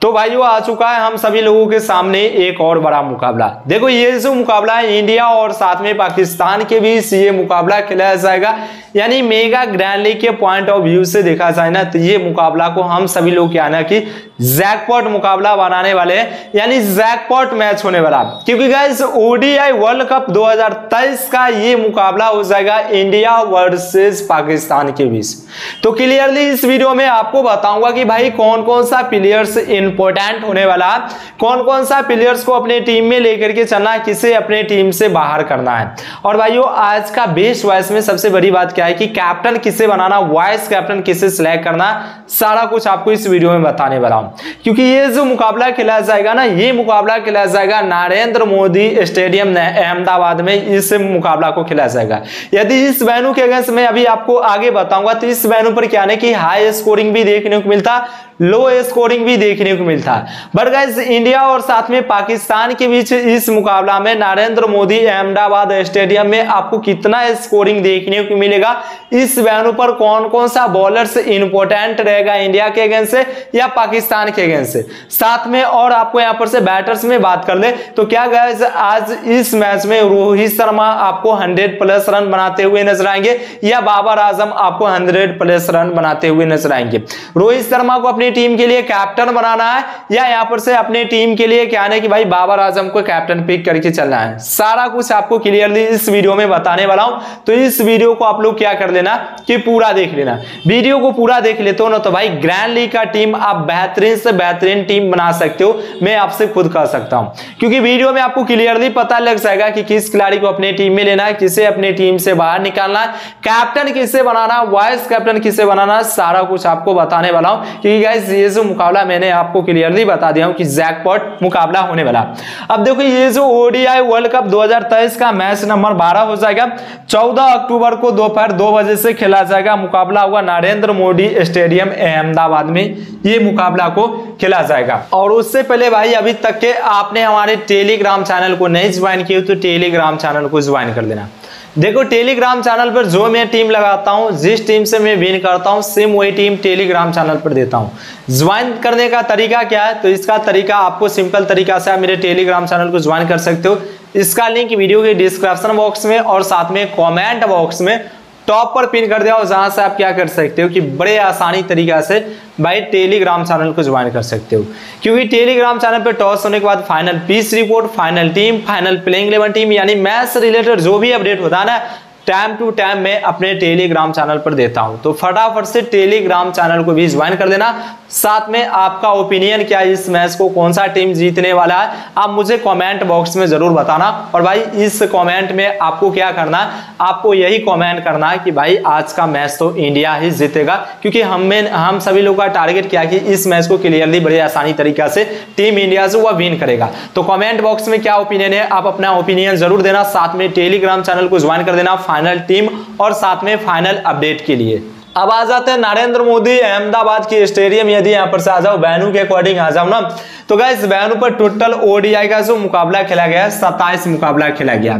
तो भाइयों, आ चुका है हम सभी लोगों के सामने एक और बड़ा मुकाबला। देखो, ये जो मुकाबला है, इंडिया और साथ में पाकिस्तान के बीच, ये मुकाबला खेला जाएगा। यानी मेगा ग्रैंड लीग के पॉइंट ऑफ़ व्यू से देखा जाए ना तो ये मुकाबला को हम सभी लोग क्या ना कि जैकपॉट मुकाबला बनाने वाले हैं। यानी जैकपॉट मैच होने वाला। क्योंकि गाइस ओडीआई वर्ल्ड कप 2023 का ये मुकाबला हो जाएगा इंडिया वर्सेस पाकिस्तान के बीच। तो क्लियरली इस वीडियो में आपको बताऊँगा कि भाई कौन कौन सा प्लेयर्स इंपॉर्टेंट होने वाला। कौन कौन सा प्लेयर्स को अपने टीम में लेकर के चलना है, किसे अपने टीम से बाहर करना है? और भाइयों, आज का बेस्ट वॉइस में सबसे बड़ी बात क्या है कि कैप्टन किसे बनाना वाइस कैप्टन किसे सिलेक्ट करना, सारा कुछ आपको इस वीडियो में बताने वाला हूँ। क्योंकि ये जो मुकाबला खेला जाएगा ना, ये मुकाबला खेला जाएगा नरेंद्र मोदी स्टेडियम अहमदाबाद में इस मुकाबला को खेला जाएगा। यदि इस वेन्यू के अगेंस्ट में अभी आपको आगे बताऊँगा तो इस वेन्यू पर क्या है कि हाई स्कोरिंग भी देखने को मिलता लो स्कोरिंग भी देखने को मिलता बट गाइस इंडिया और साथ में पाकिस्तान के बीच इस मुकाबला में नरेंद्र मोदी अहमदाबाद स्टेडियम में आपको कितना स्कोरिंग देखने को मिलेगा? इस वेन्यू पर कौन कौन सा बॉलर्स इंपोर्टेंट रहेगा इंडिया के अगेंस्ट या पाकिस्तान के अगेंस्ट साथ में और आपको यहाँ पर से बैटर्स में बात कर ले। तो क्या गाइस आज इस मैच में रोहित शर्मा आपको 100 प्लस रन बनाते हुए नज़र आएँगे या बाबर आज़म आपको 100 प्लस रन बनाते हुए नज़र आएँगे? रोहित शर्मा को अपनी टीम के लिए कैप्टन बनाना है या यहाँ पर से अपनी टीम के लिए क्या है कि भाई बाबर आज़म को कैप्टन पिक करके चलना है। सारा कुछ आपको क्लियरली इस वीडियो में बताने वाला हूँ। तो इस वीडियो को आप लोग क्या कर लेना कि पूरा देख लेना। वीडियो को पूरा देख लेते हो ना तो भाई ग्रैंड लीग का टीम आप बेहतरीन से बेहतरीन टीम बना सकते हो। मैं आपसे खुद कर सकता हूँ। क्योंकि वीडियो में आपको क्लियरली पता लग जाएगा कि किस खिलाड़ी को अपने टीम में लेना है, किसे अपनी टीम से बाहर निकालना है कैप्टन किसे बनाना वाइस कैप्टन किसे बनाना सारा कुछ आपको बताने वाला हूँ। क्योंकि ये जो मुकाबला मैंने आपको क्लियरली बता दिया हूँ कि जैकपॉट मुकाबला होने वाला। अब देखो ये जो ओडीआई वर्ल्ड कप 2023 का मैच नंबर 12 हो जाएगा। 14 अक्टूबर को दोपहर दो दो बजे से खेला जाएगा। मुकाबला हुआ नरेंद्र मोदी स्टेडियम अहमदाबाद में। ये मुकाबला को खेला जाएगा। और उससे पहले भाई, अभी तक के आपने हमारे टेलीग्राम चैनल को नहीं ज्वाइन किया तो टेलीग्राम चैनल को ज्वाइन कर देना। देखो टेलीग्राम चैनल पर जो मैं टीम लगाता हूँ, जिस टीम से मैं विन करता हूँ सेम वही टीम टेलीग्राम चैनल पर देता हूँ। ज्वाइन करने का तरीका क्या है? तो इसका तरीका आपको सिंपल तरीका से आप मेरे टेलीग्राम चैनल को ज्वाइन कर सकते हो। इसका लिंक वीडियो के डिस्क्रिप्शन बॉक्स में और साथ में कॉमेंट बॉक्स में टॉप पर पिन कर दिया और जहाँ से आप क्या कर सकते हो कि बड़े आसानी तरीका से भाई टेलीग्राम चैनल को ज्वाइन कर सकते हो। क्योंकि टेलीग्राम चैनल पर टॉस होने के बाद final pitch report final team final playing eleven team यानी मैच से रिलेटेड जो भी अपडेट होता है ना टाइम टू टाइम मैं अपने टेलीग्राम चैनल पर देता हूँ। तो फटाफट से टेलीग्राम चैनल को भी ज्वाइन कर देना। साथ में आपका ओपिनियन क्या है इस मैच को कौन सा टीम जीतने वाला है, आप मुझे कमेंट बॉक्स में ज़रूर बताना। और भाई, इस कमेंट में आपको क्या करना है आपको यही कमेंट करना है कि भाई, आज का मैच तो इंडिया ही जीतेगा। क्योंकि हमें हम सभी लोग का टारगेट क्या कि इस मैच को क्लियरली बड़े आसानी तरीका से टीम इंडिया से वह विन करेगा। तो कॉमेंट बॉक्स में क्या ओपिनियन है, आप अपना ओपिनियन ज़रूर देना। साथ में टेलीग्राम चैनल को ज्वाइन कर देना फाइनल टीम और साथ में फाइनल अपडेट के लिए। अब आ जाते हैं नरेंद्र मोदी अहमदाबाद के स्टेडियम, यदि यहाँ पर से आ जाओ बैनू के अकॉर्डिंग आ जाओ ना। तो इस बैनू पर टोटल ओडीआई का जो मुकाबला खेला गया, सत्ताईस मुकाबला खेला गया।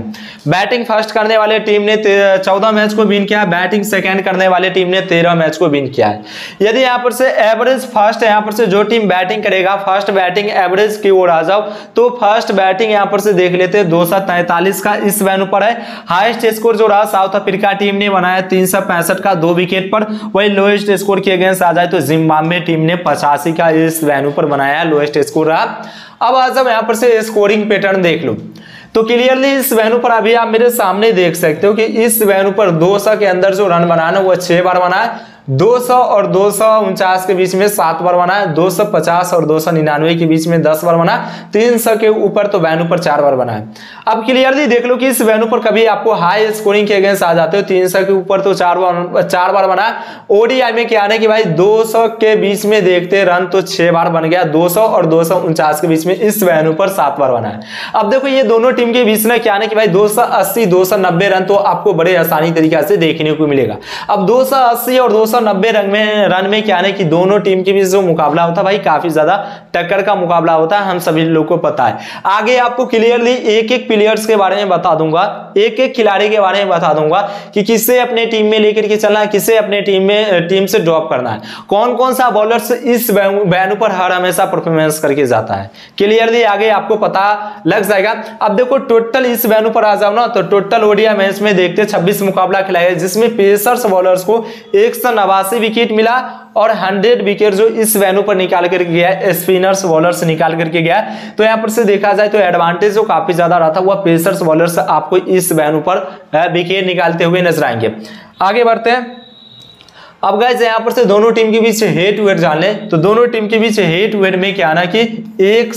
बैटिंग फ़र्स्ट करने वाले टीम ने चौदह मैच को विन किया बैटिंग सेकेंड करने वाले टीम ने तेरह मैच को विन किया है। यदि यहाँ पर से एवरेज फ़र्स्ट यहाँ पर से जो टीम बैटिंग करेगा फ़र्स्ट बैटिंग एवरेज की ओर आ जाओ तो फ़र्स्ट बैटिंग यहाँ पर से देख लेते दो का इस वैन्यू पर है। हाइस्ट स्कोर जो रहा साउथ अफ्रीका टीम ने बनाया, तीन सौ पैंसठ का, दो विकेट पर। वही लोएस्ट स्कोर के अगेंस्ट आ जाए तो जिम्बाब्वे टीम ने पचासी का इस वेन्यू पर बनाया लोएस्ट स्कोर रहा। अब आज हम यहाँ पर से स्कोरिंग पैटर्न देख लो। तो क्लियरली इस वेन्यू पर अभी आप मेरे सामने देख सकते हो कि इस वेन्यू पर दो सौ के अंदर जो रन बनाना वो छह बार बना है 200 और दो सौ उनचास के बीच में सात बार बना है 250 और दो सौ निन्यानवे के बीच में 10 बार बना तीन सौ के ऊपर तो वैन्यू पर चार बार बना है अब क्लियरली देख लो कि इस वैन्यू पर कभी आपको हाई स्कोरिंग के अगेंस्ट आ जाते हो 300 के ऊपर तो चार बार चार बार बना ओडीआई में क्या है कि भाई 200 के बीच में देखते रन तो छह बार बन गया 200 और दो सौ उनचास के बीच में इस वैन्यू पर सात बार बना है अब देखो ये दोनों टीम के बीच में क्या है कि भाई दो सौ रन तो आपको बड़े आसानी तरीके से देखने को मिलेगा अब दो सौ अस्सी और दो 290 रन में रन में क्या है कि दोनों टीम के बीच जो मुकाबला होता है भाई, काफ़ी ज़्यादा टक्कर का मुकाबला होता है, हम सभी लोग को पता है। आगे आपको क्लियरली एक एक प्लेयर्स के बारे में बता दूँगा एक एक खिलाड़ी के बारे में बता दूँगा, कि किससे अपने टीम में लेकर के चलना है किससे अपने टीम में, टीम से ड्रॉप करना है। कौन कौन सा बॉलर इस बैनू पर हर हमेशा परफॉर्मेंस करके जाता है। क्लियरली आगे आपको पता लग जाएगा। अब देखो टोटल इस वेन्यू पर आ जाओ ना तो टोटल ओडिया मैच में देखते 26 मुकाबला खिलाया जिसमें पेसर्स बॉलर्स को एक विकेट मिला और 100 विकेट जो इस वेन्यू पर निकाल करके गया स्पिनर्स बॉलर्स निकाल करके गया तो यहाँ पर से देखा जाए तो एडवांटेज जो काफ़ी ज़्यादा रहा था, वह पेसर्स बॉलर्स आपको इस वेन्यू पर विकेट निकालते हुए नज़र आएँगे। आगे बढ़ते हैं। अब गए यहाँ पर से दोनों टीम के बीच हेड टू हेड जान लें। तो दोनों टीम के बीच हेड टू हेड में क्या ना कि एक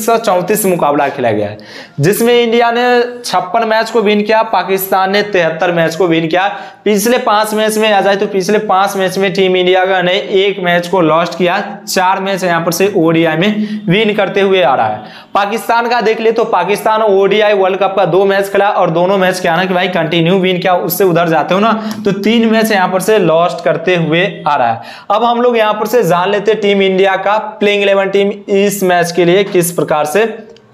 मुकाबला खेला गया है। जिसमें इंडिया ने छप्पन मैच को विन किया, पाकिस्तान ने तिहत्तर मैच को विन किया। पिछले पाँच मैच में आ जाए तो पिछले पाँच मैच में टीम इंडिया का ने एक मैच को लॉस्ट किया। चार मैच यहाँ पर से ओडीआई में विन करते हुए आ रहा है। पाकिस्तान का देख ले तो पाकिस्तान ओडीआई वर्ल्ड कप का दो मैच खेला और दोनों मैच क्या ना कि भाई कंटिन्यू विन किया, उससे उधर जाते हो ना तो तीन मैच यहाँ पर से लॉस्ट करते हुए आ रहा है। अब हम लोग यहाँ पर से जान लेते टीम इंडिया का प्लेइंग इलेवन टीम इस मैच के लिए किस प्रकार से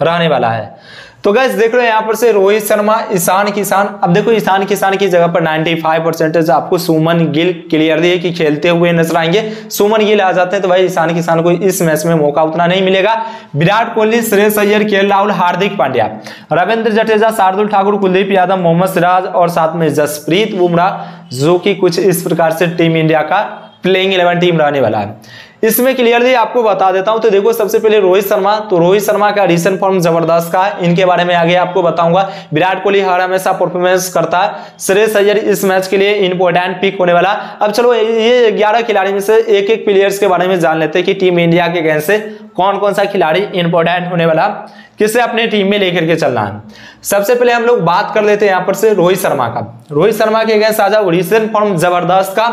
रहने वाला है। तो गैस देख रहे हैं यहाँ पर से रोहित शर्मा, ईशान किसान। अब देखो, ईशान किसान की जगह पर 95 परसेंटेज आपको सुमन गिल क्लियर दिए कि खेलते हुए नज़र आएँगे। सुमन गिल आ जाते हैं तो भाई, ईशान किसान को इस मैच में मौका उतना नहीं मिलेगा। विराट कोहली श्रेयस अय्यर, के राहुल, हार्दिक पांड्या। रविंद्र जडेजा, शार्दुल ठाकुर, कुलदीप यादव, मोहम्मद सिराज और साथ में जसप्रीत बुमराह, जो की कुछ इस प्रकार से टीम इंडिया का प्लेइंग इलेवन टीम रहने वाला है। इसमें क्लियरली आपको बता देता हूँ। तो देखो, सबसे पहले रोहित शर्मा। तो रोहित शर्मा का रिसेंट फॉर्म ज़बरदस्त का है। इनके बारे में आगे आपको बताऊँगा। विराट कोहली हर हमेशा परफॉर्मेंस करता है। श्रेयस अय्यर इस मैच के लिए इंपॉर्टेंट पिक होने वाला। अब चलो, ये ग्यारह खिलाड़ी में से एक एक प्लेयर्स के बारे में जान लेते हैं कि टीम इंडिया के गैन से। कौन कौन सा खिलाड़ी इंपॉर्टेंट होने वाला, किसे अपने टीम में लेकर के चलना है। सबसे पहले हम लोग बात कर लेते हैं यहाँ पर से रोहित शर्मा का। रोहित शर्मा के अगेंस्ट आ जाओ रिसेंट फॉर्म ज़बरदस्त का।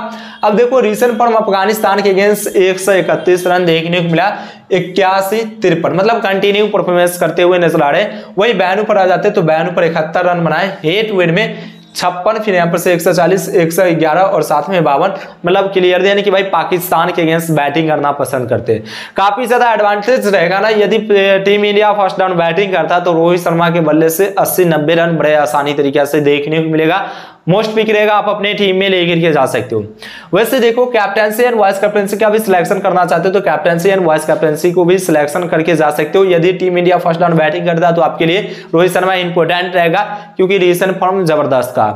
अब देखो रिसेंट फॉर्म अफ़गानिस्तान के अगेंस्ट एक सौ इकतीस रन देखने को मिला, इक्यासी तिरपन। मतलब कंटिन्यू परफॉर्मेंस करते हुए नज़र आ रहे वही बैनू पर आ जाते तो बैनू पर इकहत्तर रन बनाए। हेट वेट में छप्पन, फिर यहाँ पर से 140 111 और साथ में बावन। मतलब क्लियर यानी कि भाई पाकिस्तान के अगेंस्ट बैटिंग करना पसंद करते। काफ़ी ज़्यादा एडवांटेज रहेगा ना यदि team India first down batting करता तो रोहित शर्मा के बल्ले से 80 90 रन बड़े आसानी तरीके से देखने को मिलेगा। मोस्ट पिक रहेगा, आप अपने टीम में लेकर के जा सकते हो। वैसे देखो कैप्टनसी एंड वाइस कैप्टनसी का भी सिलेक्शन करना चाहते हो तो कैप्टनसी एंड वाइस कैप्टनसी को भी सिलेक्शन करके जा सकते हो। यदि team India first round batting करता है तो आपके लिए रोहित शर्मा इंपोर्टेंट रहेगा, क्योंकि रिसेंट फॉर्म ज़बरदस्त का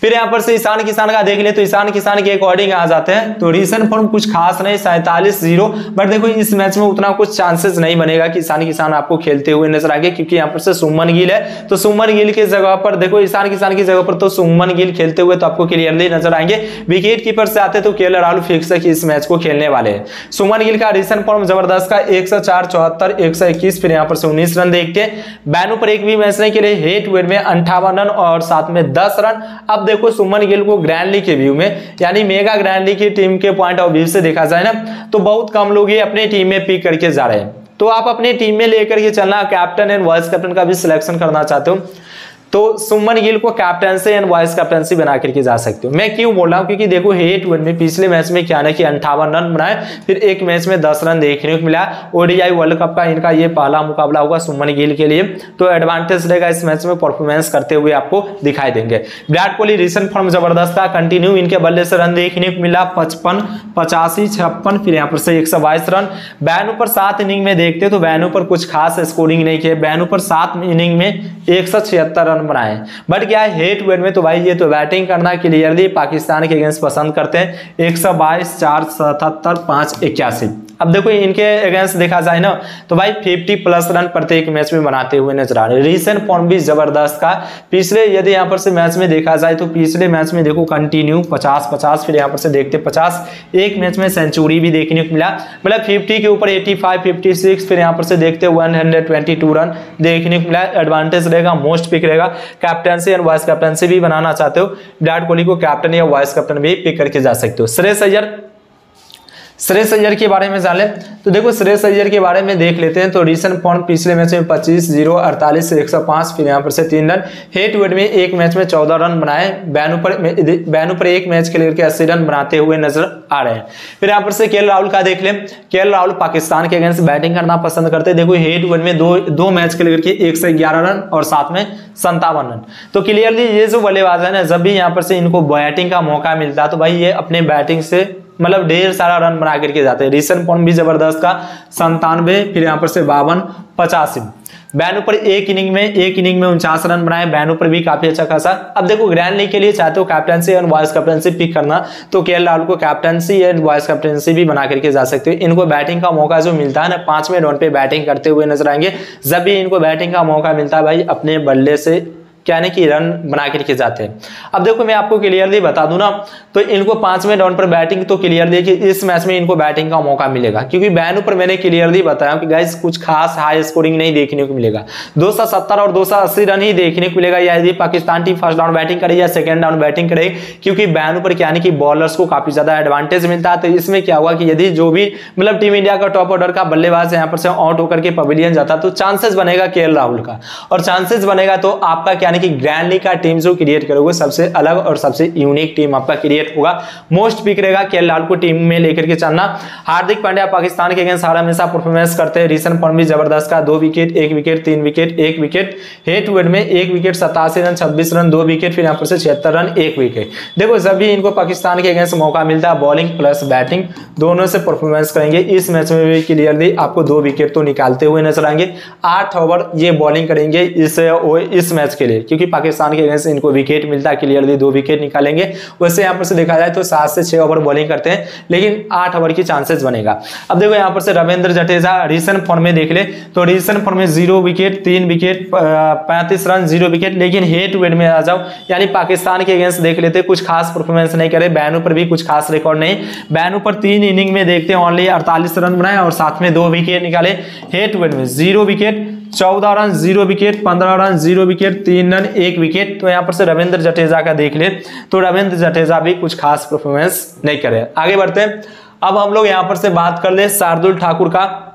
फिर यहाँ पर से ईशान किसान का देख ले तो ईशान किसान के अकॉर्डिंग आ जाते हैं। तो रिसेंट फॉर्म कुछ खास नहीं, सैंतालीस ज़ीरो बट देखो, इस मैच में उतना कुछ चांसेस नहीं बनेगा कि ईशान किसान आपको खेलते हुए नज़र आगे क्योंकि यहाँ पर से सुमन गिल है। तो सुमन गिल की जगह पर देखो, ईशान किसान की जगह पर तो सुमन गिल खेलते हुए तो आपको क्लियरली नज़र आएँगे। विकेट कीपर से आते तो के एल राहुल फिक्स है कि इस मैच को खेलने वाले हैं। सुमन गिल का रिसेंट फॉर्म ज़बरदस्त का, एक सौ चार चौहत्तर, एक सौ इक्कीस, फिर यहाँ पर से उन्नीस रन देखते हैं। बैनू पर एक भी मैच नहीं खेले, हेट वेट में अंठावन रन और साथ में दस रन। अब देखो सुमन गिल को ग्रैंड लीग के व्यू में, यानी मेगा ग्रैंड लीग की टीम के पॉइंट ऑफ़ व्यू से देखा जाए ना तो बहुत कम लोग ये अपने टीम में पिक करके जा रहे हैं। तो आप अपनी टीम में लेकर के चलना कैप्टन एंड वाइस कैप्टन का भी सिलेक्शन करना चाहते हो। तो सुमन गिल को कैप्टनसी एंड वाइस कैप्टनसी बना करके जा सकते हो। मैं क्यों बोल रहा हूँ? क्योंकि देखो हेट वन में पिछले मैच में क्या ना कि अंठावन रन बनाए, फिर एक मैच में दस रन देखने को मिला। ओडीआई वर्ल्ड कप का इनका ये पहला मुकाबला होगा सुमन गिल के लिए। तो एडवांटेज रहेगा इस मैच में परफॉर्मेंस करते हुए आपको दिखाई देंगे। विराट कोहली रिसेंट फॉर्म ज़बरदस्त था कंटिन्यू इनके बल्ले से रन देखने को मिला। पचपन, पचासी, छप्पन, फिर यहाँ पर से एक सौ बाईस रन। बैनू पर सात इनिंग में देखते तो बैनू पर कुछ खास स्कोरिंग नहीं किए बैनू पर सात इनिंग में एक रन रन बनाए बट क्या है हेट वेट में तो भाई ये तो बैटिंग करना क्लियरली पाकिस्तान के अगेंस्ट पसंद करते हैं। एक सौ बाईस, चार सतहत्तर, पाँच इक्यासी। अब देखो इनके अगेंस्ट देखा जाए ना तो भाई 50 प्लस रन प्रत्येक मैच में बनाते हुए नज़र आ रहे हैं। रिसेंट फॉर्म भी ज़बरदस्त का पिछले यदि यहाँ पर से मैच में देखा जाए तो पिछले मैच में देखो कंटिन्यू 50 50 फिर यहाँ पर से देखते 50 एक मैच में सेंचुरी भी देखने को मिला। मतलब 50 के ऊपर 85 56 फिर यहाँ पर से देखते 122 रन देखने को मिला। एडवांटेज रहेगा मोस्ट पिक रहेगा। कैप्टनसी एंड वाइस कैप्टनसी भी बनाना चाहते हो। विराट कोहली को कैप्टन या वाइस कैप्टन भी पिक करके जा सकते हो। श्रेयस अय्यर श्रेयस अय्यर के बारे में जान लें। तो देखो, श्रेयस अय्यर के बारे में देख लेते हैं। तो रिसेंट फॉर्म पिछले मैच में पच्चीस, ज़ीरो, अड़तालीस, एक सौ पाँच, फिर यहाँ पर से तीन रन। हेट वेट में एक मैच में चौदह रन बनाए। बैनू पर बैनू पर एक मैच खेल करके अस्सी रन बनाते हुए नज़र आ रहे हैं। फिर यहाँ पर से के राहुल का देख लें। के राहुल पाकिस्तान के अगेंस्ट बैटिंग करना पसंद करते हैं। देखो, हेट वेट में दो दो मैच खेल करके एक सौ ग्यारह रन और साथ में संतावन रन। तो क्लियरली ये जो बल्लेबाज है ना, जब भी यहाँ पर से इनको बैटिंग का मौका मिलता है तो भाई ये अपने बैटिंग से मतलब ढेर सारा रन बना करके जाते हैं। रिसेंट फॉर्म भी ज़बरदस्त का? संतानवे फिर यहाँ पर से बावन, पचासी। बैन ऊपर एक इनिंग में, एक इनिंग में उनचास रन बनाए। बैन ऊपर भी काफ़ी अच्छा खासा। अब देखो ग्रैंड लीग के लिए चाहते हो captaincy and vice captaincy pick करना तो के राहुल को कैप्टनसी एंड वॉइस कैप्टनसी भी बना करके जा सकते हो। इनको बैटिंग का मौका जो मिलता है ना, पाँचवें राउंड पे बैटिंग करते हुए नज़र आएँगे। जब भी इनको बैटिंग का मौका मिलता है भाई, अपने बल्ले से क्या कि रन बना के लिखे जाते हैं। अब देखो मैं आपको क्लियरली बता दूँ ना तो इनको पाँचवें डाउन पर बैटिंग तो क्लियरली कि इस मैच में इनको बैटिंग का मौका मिलेगा। क्योंकि बैन पर मैंने क्लियरली बताया कि गाइस कुछ खास हाई स्कोरिंग नहीं देखने को मिलेगा। 270 और 280 रन ही देखने को मिलेगा यदि Pakistan team first down batting करे या सेकेंड डाउन बैटिंग करे, क्योंकि बैन पर क्या कि बॉलर्स को काफ़ी ज़्यादा एडवांटेज मिलता है। तो इसमें क्या हुआ कि यदि जो भी मतलब टीम इंडिया का टॉप ऑर्डर का बल्लेबाज यहाँ पर से आउट होकर के पवेलियन जाता तो चांसेस बनेगा के राहुल का। और चांसेस बनेगा तो आपका क्या नहीं कि ग्रैंड लीग का टीम जो क्रिएट करोगे, सबसे अलग और सबसे यूनिक टीम आपका क्रिएट होगा। मोस्ट पिक रहेगा के लाल को टीम में लेकर के चलना। हार्दिक पांड्या पाकिस्तान के अगेंस्ट हमेशा परफॉर्मेंस करते हैं। फॉर्म भी ज़बरदस्त का दो विकेट एक विकेट तीन विकेट एक विकेट हेड टू हेड में एक विकेट सतासी रन, छब्बीस रन, दो विकेट फिर यहाँ पर से छिहत्तर रन, एक विकेट देखो, जब भी इनको पाकिस्तान के अगेंस्ट मौका मिलता है बॉलिंग प्लस बैटिंग दोनों से परफॉर्मेंस करेंगे। इस मैच में भी क्लियरली आपको दो विकेट तो निकालते हुए नज़र आएँगे। आठ ओवर ये बॉलिंग करेंगे इस इस मैच के लिए। क्योंकि पाकिस्तान के अगेंस्ट इनको विकेट मिलता है क्लियरली दो विकेट निकालेंगे। वैसे यहाँ पर से देखा जाए तो सात से छह ओवर बॉलिंग करते हैं, लेकिन आठ ओवर की चांसेस बनेगा। अब देखो यहाँ पर से रविंद्र जडेजा रिसेंट फॉर्म में देख ले तो रिसेंट फॉर्म में ज़ीरो विकेट तीन विकेट पैंतीस रन ज़ीरो विकेट लेकिन हेड टू हेड में आ जाओ। यानी पाकिस्तान के अगेंस्ट देख लेते, कुछ खास परफॉर्मेंस नहीं करे, बैनू पर भी कुछ खास रिकॉर्ड नहीं। बैनू पर तीन इनिंग में देखते हैं ओनली अड़तालीस रन बनाए और साथ में दो विकेट निकाले। हेड टू हेड में ज़ीरो विकेट चौदह रन, ज़ीरो विकेट, पंद्रह रन, ज़ीरो विकेट, तीन रन, एक विकेट। तो यहाँ पर से रविंद्र जडेजा का देख ले तो रविंद्र जडेजा भी कुछ खास परफॉर्मेंस नहीं करे। आगे बढ़ते हैं। अब हम लोग यहाँ पर से बात कर ले शार्दुल ठाकुर का।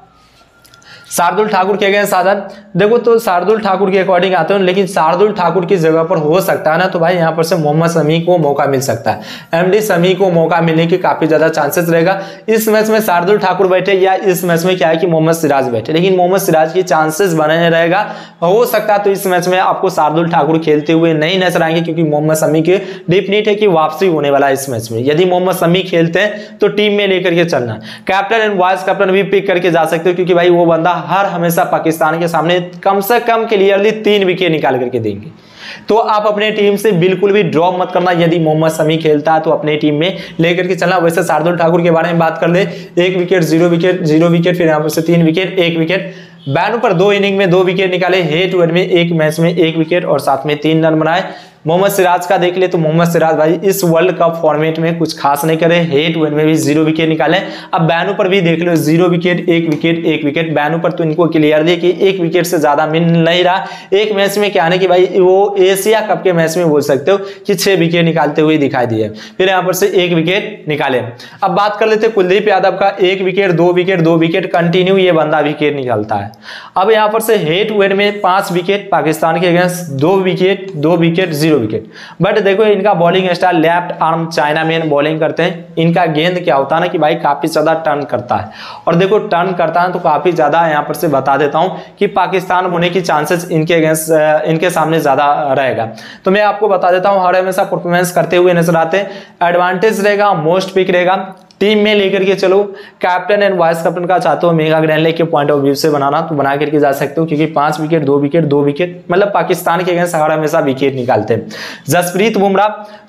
शार्दुल ठाकुर के गए साधन। देखो तो शार्दुल ठाकुर के अकॉर्डिंग आते हैं, लेकिन शार्दुल ठाकुर की जगह पर हो सकता है ना तो भाई यहाँ पर से मोहम्मद समी को मौका मिल सकता है। एमडी समी को मौका मिलने की काफ़ी ज़्यादा चांसेस रहेगा। इस मैच में शार्दुल ठाकुर बैठे या इस मैच में क्या है कि मोहम्मद सिराज बैठे। लेकिन मोहम्मद सिराज की चांसेस बने रहेगा। हो सकता है तो इस मैच में आपको शार्दुल ठाकुर खेलते हुए नहीं नज़र आएँगे, क्योंकि मोहम्मद समी के डीप नीट है कि वापसी होने वाला है इस मैच में। यदि मोहम्मद समी खेलते हैं तो टीम में लेकर के चलना। कैप्टन एंड वाइस कैप्टन भी पिक करके जा सकते हो, क्योंकि भाई वो बंदा हर हमेशा पाकिस्तान के सामने कम से कम क्लियरली तीन विकेट निकाल करके देंगे। तो आप अपने टीम से बिल्कुल भी ड्रॉप मत करना। यदि मोहम्मद समी खेलता है तो अपने टीम में लेकर के चलना। वैसे शार्दुल ठाकुर के बारे में बात कर ले। एक wicket zero wicket zero wicket फिर यहाँ से तीन विकेट एक विकेट बैनू पर दो इनिंग में दो विकेट निकाले। हेड टू हेड में एक मैच में एक विकेट और साथ में तीन रन बनाए। मोहम्मद सिराज का देख ले तो मोहम्मद सिराज भाई इस वर्ल्ड कप फॉर्मेट में कुछ खास नहीं करे। हेट वन में भी ज़ीरो विकेट निकाले। अब बैनू पर भी देख लो ज़ीरो विकेट एक विकेट एक विकेट बैनू पर तो इनको क्लियर दिए कि एक विकेट से ज़्यादा मिल नहीं रहा। एक मैच में क्या है कि भाई वो एशिया कप के मैच में बोल सकते हो कि छह विकेट निकालते हुए दिखाई दिए। फिर यहाँ पर से एक विकेट निकाले। अब बात कर लेते कुलदीप यादव का। एक विकेट दो विकेट दो विकेट कंटिन्यू ये बंदा विकेट निकालता है। अब यहाँ पर से हेट वेट में पाँच विकेट पाकिस्तान के अगेंस्ट दो विकेट दो विकेट ज़ीरो विकेट बट देखो, इनका bowling style left arm chinaman bowling करते हैं। इनका गेंद क्या होता है ना कि भाई काफ़ी ज़्यादा टर्न करता है। और देखो टर्न करता है तो काफ़ी ज़्यादा यहाँ पर से बता देता हूँ कि पाकिस्तान होने की चांसेस इनके अगेंस्ट इनके सामने ज़्यादा रहेगा। तो मैं आपको बता देता हूँ, हर हमेशा परफॉर्मेंस करते हुए नज़र आते हैं। एडवांटेज रहेगा मोस्ट पिक रहेगा। टीम में लेकर के चलो। कैप्टन एंड वाइस कैप्टन का चाहते हो मेगा ग्रैंड के पॉइंट ऑफ़ व्यू से बनाना तो बना करके जा सकते हो, क्योंकि पाँच विकेट दो विकेट दो विकेट मतलब पाकिस्तान के अगेंस्ट हमेशा विकेट निकालते हैं। जसप्रीत बुमराह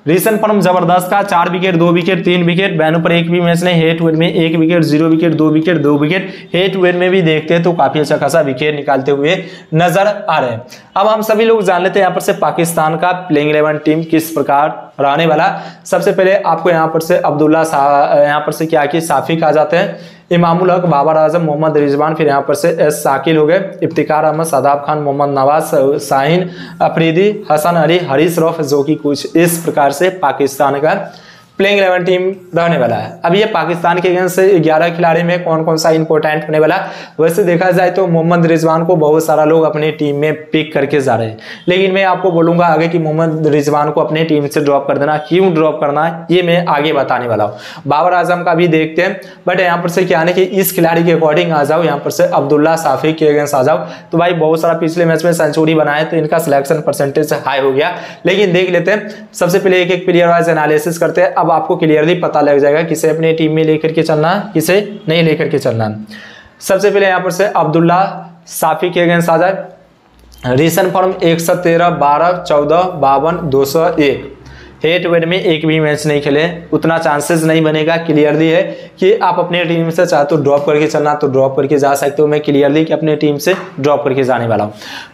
रिसेंट फॉर्म ज़बरदस्त का चार विकेट दो विकेट तीन विकेट बैनू पर एक भी मैच नहीं हेट वेट में एक विकेट ज़ीरो विकेट दो विकेट दो विकेट हेट वेट में भी देखते हैं तो काफ़ी अच्छा खासा विकेट निकालते हुए नज़र आ रहे हैं। अब हम सभी लोग जान लेते हैं यहाँ पर से पाकिस्तान का प्लेइंग इलेवन टीम किस प्रकार रहने वाला। सबसे पहले आपको यहाँ पर से अब्दुल्ला यहाँ पर से क्या कि साफी कहा जाते हैं। इमामुल हक, बाबर आज़म, मोहम्मद रिजवान फिर यहाँ पर से एस साकिल हो गए। इफ्तिकार अहमद, सदाब खान, मोहम्मद नवाज़ शाहीन अफरीदी, हसन अली, हरीश रफ, जो कि कुछ इस प्रकार से पाकिस्तान का प्लेइंग इलेवन टीम रहने वाला है। अब ये पाकिस्तान के अगेंस्ट ग्यारह खिलाड़ी में कौन कौन सा इंपॉर्टेंट होने वाला? वैसे देखा जाए तो मोहम्मद रिजवान को बहुत सारा लोग अपनी टीम में पिक करके जा रहे हैं। लेकिन मैं आपको बोलूँगा आगे कि मोहम्मद रिजवान को अपने टीम से ड्रॉप कर देना। क्यों ड्रॉप करना है? ये मैं आगे बताने वाला हूँ। बाबर आज़म का भी देखते हैं। बट यहाँ पर से क्या है कि इस खिलाड़ी के अकॉर्डिंग आ जाओ। यहाँ पर से अब्दुल्ला साफी के अगेंस्ट आ जाओ। तो भाई बहुत सारा पिछले मैच में सेंचुरी बनाए तो इनका सिलेक्शन परसेंटेज हाई हो गया। लेकिन देख लेते हैं। सबसे पहले एक एक प्लेयर वाइज एनालिसिस करते हैं। अब आपको क्लियरली पता लग जाएगा किसे अपनी टीम में लेकर के चलना है, किसे नहीं लेकर के चलना सबसे पहले यहाँ पर से अब्दुल्ला साफी के अगेंस्ट आ जाए। रीसेंट फॉर्म एक सौ तेरह, बारह, चौदह, बावन, दो सौ एक। हेट वेट में एक भी मैच नहीं खेले, उतना चांसेस नहीं बनेगा। क्लियरली है कि आप अपने टीम से चाहे तो ड्रॉप करके चलना तो ड्रॉप करके जा सकते हो। मैं क्लियरली कि अपने टीम से ड्रॉप करके जाने वाला हूँ।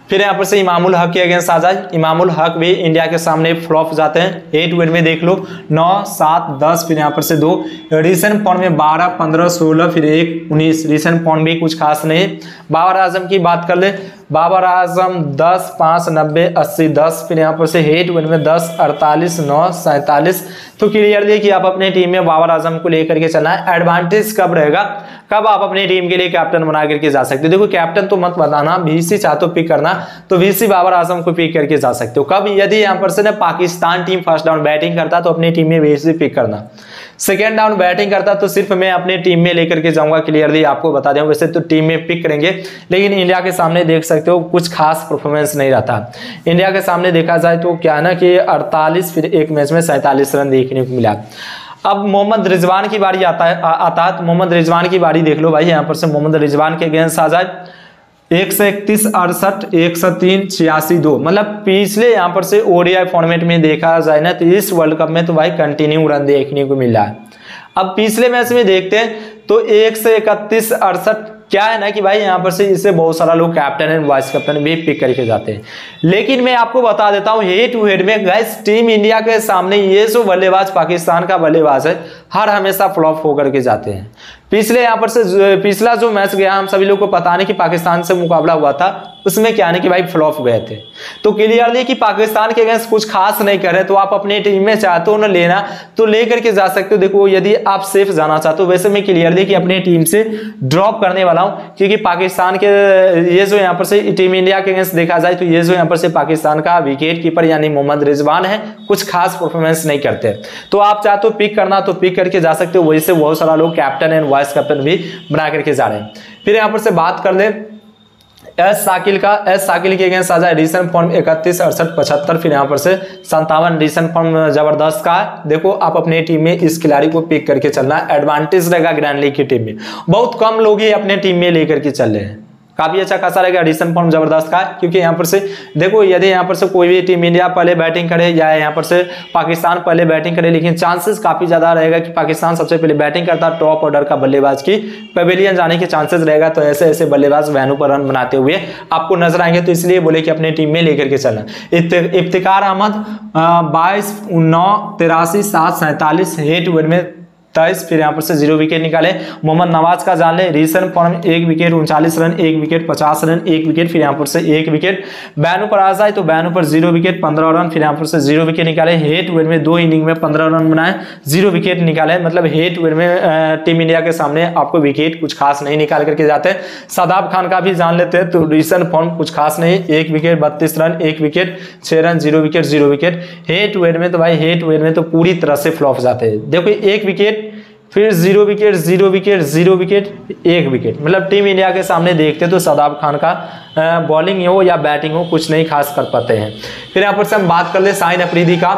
फिर यहाँ पर से इमामुल हक के अगेंस्ट आ जाए इमामुल हक भी इंडिया के सामने फ्लॉप जाते हैं। एट वेट में देख लो, नौ, सात, दस, फिर यहाँ पर से दो। रिसेंट फॉर्म में बारह, पंद्रह, सोलह, फिर एक, उन्नीस। रिसेंट फॉर्म भी कुछ खास नहीं। बाबर आज़म की बात कर ले बाबर आज़म दस, पाँच, नब्बे, अस्सी, दस, फिर यहाँ पर से हेट वेट में दस, अड़तालीस, नौ, सैंतालीस। तो क्लियरली कि आप अपने टीम में बाबर आज़म को लेकर के चलना है एडवांटेज कब रहेगा? कब आप अपनी टीम के लिए कैप्टन बना करके जा सकते हो? देखो कैप्टन तो मत बताना वीसी चाहते हो पिक करना तो वीसी बाबर आज़म को पिक करके जा सकते हो। कब? यदि यहाँ पर से ना Pakistan team first down batting करता तो अपनी टीम में वीसी पिक करना। सेकेंड डाउन बैटिंग करता तो सिर्फ़ मैं अपने टीम में लेकर के जाऊँगा क्लियरली आपको बता दें। वैसे तो टीम में पिक करेंगे, लेकिन इंडिया के सामने देख सकते हो कुछ खास परफॉर्मेंस नहीं रहता। इंडिया के सामने देखा जाए तो क्या ना कि अड़तालीस, फिर एक मैच में सैंतालीस रन देखने को मिला। अब मोहम्मद रिजवान की बारी आता है आता है तो मोहम्मद रिजवान की बारी देख लो भाई, यहाँ पर से मोहम्मद रिजवान के अगेंस्ट आ जाए। एक सौ इकतीस, अड़सठ, एक सौ तीन, छियासी दो। मतलब पिछले यहाँ पर से ओडीआई फॉर्मेट में देखा जाए ना तो इस वर्ल्ड कप में तो भाई कंटिन्यू रन देखने को मिला। है अब पिछले मैच में देखते हैं तो एक सौ इकतीस, अड़सठ क्या है ना कि भाई यहाँ पर से इसे बहुत सारा लोग कैप्टन एंड वाइस कैप्टन भी पिक करके जाते हैं। लेकिन मैं आपको बता देता हूँ हेड टू हेड में गैस टीम इंडिया के सामने ये जो बल्लेबाज पाकिस्तान का बल्लेबाज है, हर हमेशा फ्लॉप होकर के जाते हैं। पिछले यहाँ पर से पिछला जो मैच गया, हम सभी लोग को पता नहीं कि पाकिस्तान से मुकाबला हुआ था, उसमें क्या नहीं कि भाई फ्लॉप गए थे। तो क्लियरली कि पाकिस्तान के अगेंस्ट कुछ खास नहीं करे तो आप अपनी टीम में चाहते हो ना लेना तो लेकर के जा सकते हो। देखो, यदि आप सेफ़ जाना चाहते हो, वैसे मैं क्लियरली कि अपनी टीम से ड्रॉप करने वाला हूँ क्योंकि पाकिस्तान के ये जो यहाँ पर से टीम इंडिया के अगेंस्ट देखा जाए तो ये जो यहाँ पर से पाकिस्तान का विकेट कीपर यानी मोहम्मद रिजवान है। कुछ खास परफॉर्मेंस नहीं करते। तो आप चाहते हो पिक करना तो पिक करके जा सकते हो। वैसे बहुत सारा लोग कैप्टन एंड वाइस कैप्टन भी बना करके जा रहे हैं। फिर यहाँ पर से बात कर ले एस साकिल का, एस साकिल के अगेंस्ट आ जाए रिसेंट फॉर्म इकतीस, अड़सठ, पचहत्तर, फिर यहाँ पर से संतावन रिसेंट फॉर्म ज़बरदस्त का। है देखो, आप अपनी टीम में इस खिलाड़ी को पिक करके चलना एडवांटेज रहेगा ग्रैंड लीग की टीम में। बहुत कम लोग ही अपने टीम में लेकर के चल रहे हैं। काफ़ी अच्छा खासा रहेगा एडिशन फॉर्म ज़बरदस्त का, क्योंकि यहाँ पर से, देखो, यदि यहाँ पर से कोई भी टीम इंडिया पहले बैटिंग करे या यहाँ पर से पाकिस्तान पहले बैटिंग करे, लेकिन चांसेस काफ़ी ज़्यादा रहेगा कि पाकिस्तान सबसे पहले बैटिंग करता टॉप ऑर्डर का बल्लेबाज की पवेलियन जाने के चांसेस रहेगा तो ऐसे ऐसे बल्लेबाज वैनू पर रन बनाते हुए आपको नज़र आएँगे तो इसलिए बोले कि अपनी टीम में लेकर के चलना। इफ्तिकार अहमद बाईस नौ तिरासी, सात, सैंतालीस, हेट में तेईस फिर यहाँ पर से ज़ीरो विकेट निकाले। मोहम्मद नवाज़ का जान ले, रिसेंट फॉर्म एक विकेट उनचालीस रन, एक विकेट पचास रन, एक विकेट फिर यहाँ पर से एक विकेट बैनू पर आ जाए तो बैनू पर ज़ीरो विकेट पंद्रह रन, फिर यहाँ पर से ज़ीरो विकेट निकाले। हेट वेट में दो इनिंग में पंद्रह रन बनाए, ज़ीरो विकेट निकाले। मतलब हेट वेट में टीम इंडिया के सामने आपको विकेट कुछ खास नहीं निकाल करके जाते। सदाब खान का भी जान लेते हैं तो रिसेंट फॉर्म कुछ खास नहीं। एक विकेट बत्तीस रन, एक विकेट छह run, zero wicket zero wicket hate वेट में तो भाई, हेट वेट में तो पूरी तरह से फ्लॉप जाते हैं। देखो, एक विकेट फिर zero wicket zero wicket zero wicket, एक विकेट। मतलब टीम इंडिया के सामने देखते तो सदाब खान का बॉलिंग हो या बैटिंग हो कुछ नहीं खास कर पाते हैं। फिर यहाँ पर से हम बात कर ले साइन अफरीदी का।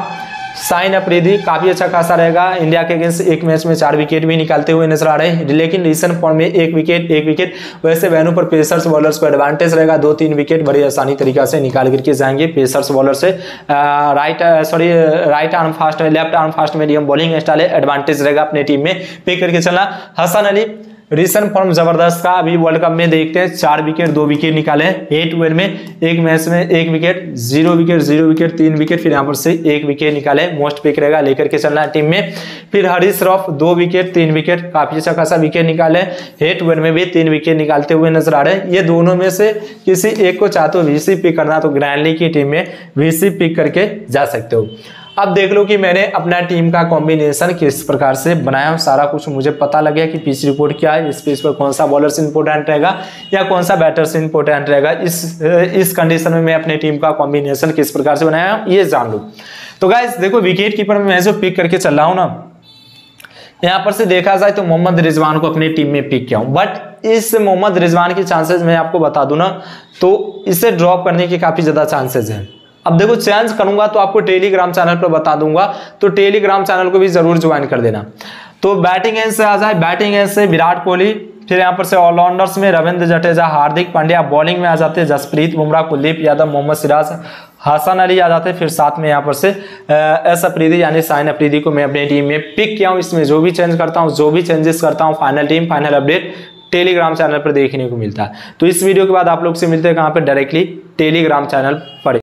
साइन अफरीदी काफ़ी अच्छा खासा रहेगा। इंडिया के अगेंस्ट एक मैच में चार विकेट भी निकालते हुए नज़र आ रहे हैं। लेकिन रिसेंट फॉर्म में एक विकेट एक विकेट वैसे वेन्यू पर पेसर्स बॉलर्स को एडवांटेज रहेगा। दो तीन विकेट बड़ी आसानी तरीका से निकाल करके जाएँगे पेसर्स बॉलर से। Right sorry right arm fast left arm fast medium bowling style है। एडवांटेज रहेगा अपने टीम में। पे करके चलना। हसन अली रिसेंट फॉर्म ज़बरदस्त का, अभी वर्ल्ड कप में देखते हैं, चार विकेट दो विकेट निकाले एट ओवर में, एक मैच में एक wicket zero wicket zero wicket तीन विकेट फिर यहाँ पर से एक विकेट निकाले मोस्ट पिक रहेगा, लेकर के चलना टीम में। फिर हरीश रॉफ दो विकेट तीन विकेट काफ़ी अच्छा खासा विकेट निकाले एट ओवर में भी तीन विकेट निकालते हुए नज़र आ रहे हैं। ये दोनों में से किसी एक को चाहते हो वीसी पिक करना तो ग्रैंडली की टीम में वीसी पिक करके जा सकते हो। अब देख लो कि मैंने अपना टीम का कॉम्बिनेशन किस प्रकार से बनाया हूँ सारा कुछ मुझे पता लग गया कि पिच रिपोर्ट क्या है, इस पेज पर कौन सा बॉलर इंपोर्टेंट रहेगा या कौन सा बैटर्स इंपोर्टेंट रहेगा। इस इस कंडीशन में मैं अपने टीम का कॉम्बिनेशन किस प्रकार से बनाया हूँ ये जान लो। तो गाइस देखो विकेट कीपर में मैं जो पिक करके चल रहा हूँ ना, यहाँ पर से देखा जाए तो मोहम्मद रिजवान को अपनी टीम में पिक किया हूँ। बट इस मोहम्मद रिजवान की चांसेस मैं आपको बता दूँ ना तो इसे ड्रॉप करने के काफ़ी ज़्यादा चांसेस हैं। अब देखो चेंज करूँगा तो आपको टेलीग्राम चैनल पर बता दूँगा। तो टेलीग्राम चैनल को भी ज़रूर ज्वाइन कर देना। तो बैटिंग एंड से आ जाए। बैटिंग एंड से विराट कोहली, फिर यहाँ पर से ऑलराउंडर्स में रविंद्र जडेजा, हार्दिक पांड्या बॉलिंग में आ जाते हैं जसप्रीत बुमराह, कुलदीप यादव, मोहम्मद सिराज, हसन अली आ जाते हैं। फिर साथ में यहाँ पर से एस अफरीदी यानी साइन अफरीदी को मैं अपनी टीम में पिक किया हूँ। इसमें जो भी चेंज करता हूँ, जो भी चेंजेस करता हूँ final team final update Telegram channel पर देखने को मिलता है। तो इस वीडियो के बाद आप लोग से मिलते हैं कहाँ पर डायरेक्टली टेलीग्राम चैनल पर।